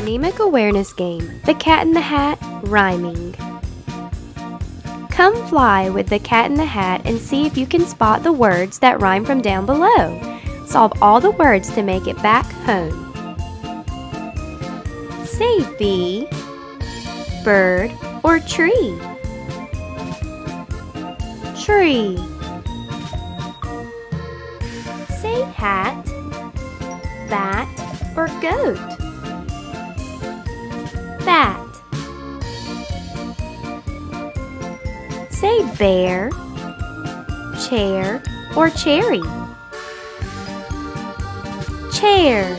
Phonemic Awareness Game The Cat in the Hat Rhyming. Come fly with the cat in the hat and see if you can spot the words that rhyme from down below. Solve all the words to make it back home. Say bee, bird, or tree. Tree. Say hat, bat, or goat. Bat. Say bear, chair, or cherry. Chair.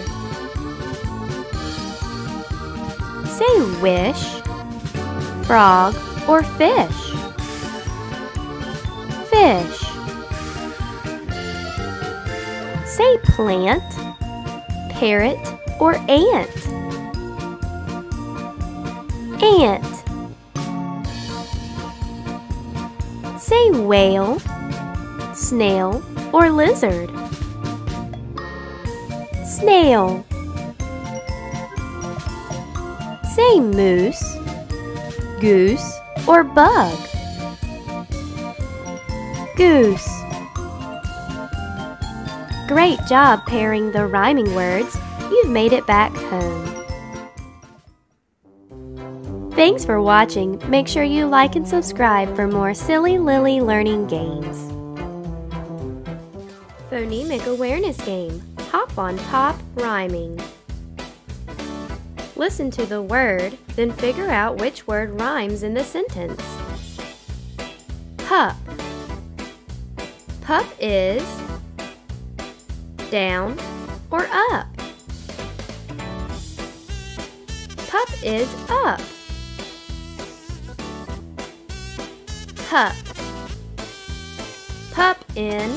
Say wish, frog, or fish. Fish. Say plant, parrot, or ant. Ant. Say whale, snail, or lizard. Snail. Say moose, goose, or bug. Goose. Great job pairing the rhyming words. You've made it back home. Thanks for watching. Make sure you like and subscribe for more Silly Lily learning games. Phonemic Awareness Game Hop on Top Rhyming. Listen to the word, then figure out which word rhymes in the sentence. Pup. Pup is down or up. Pup is up. Cup. Pup in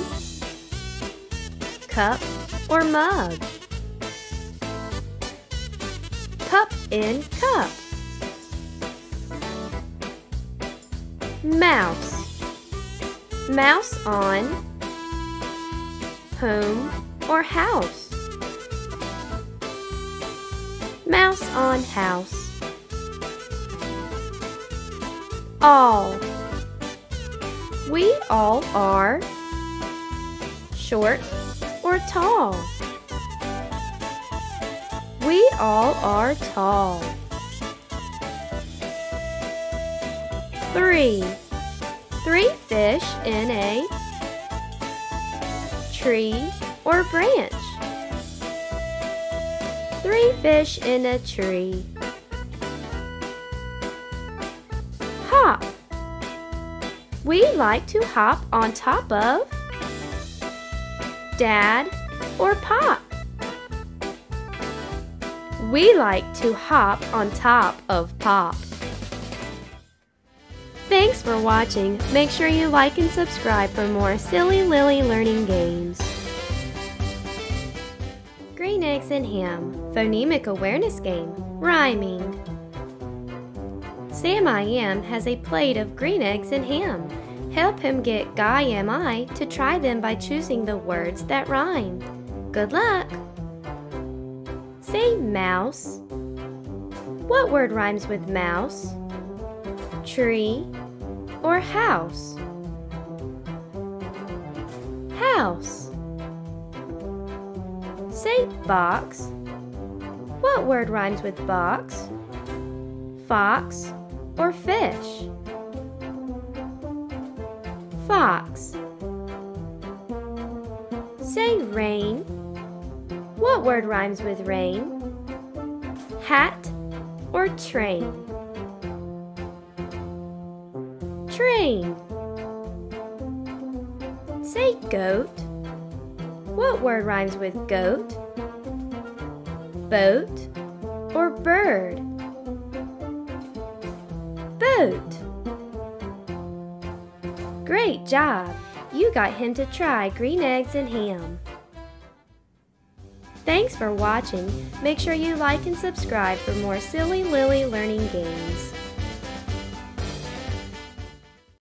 cup or mug. Pup in cup. Mouse. Mouse on home or house. Mouse on house. All. We all are short or tall. We all are tall. Three. Three fish in a tree or branch. Three fish in a tree. We like to hop on top of Dad or Pop. We like to hop on top of Pop. Thanks for watching. Make sure you like and subscribe for more Silly Lily learning games. Green Eggs and Ham Phonemic Awareness Game Rhyming Sam I Am has a plate of green eggs and ham. Help him get Guy Am I to try them by choosing the words that rhyme. Good luck! Say mouse. What word rhymes with mouse? Tree or house? House. Say box. What word rhymes with box? Fox or fish? Fox. Say rain. What word rhymes with rain? Hat or train? Train. Say goat. What word rhymes with goat? Boat or bird? Boat. Great job! You got him to try green eggs and ham. Thanks for watching. Make sure you like and subscribe for more Silly Lily learning games.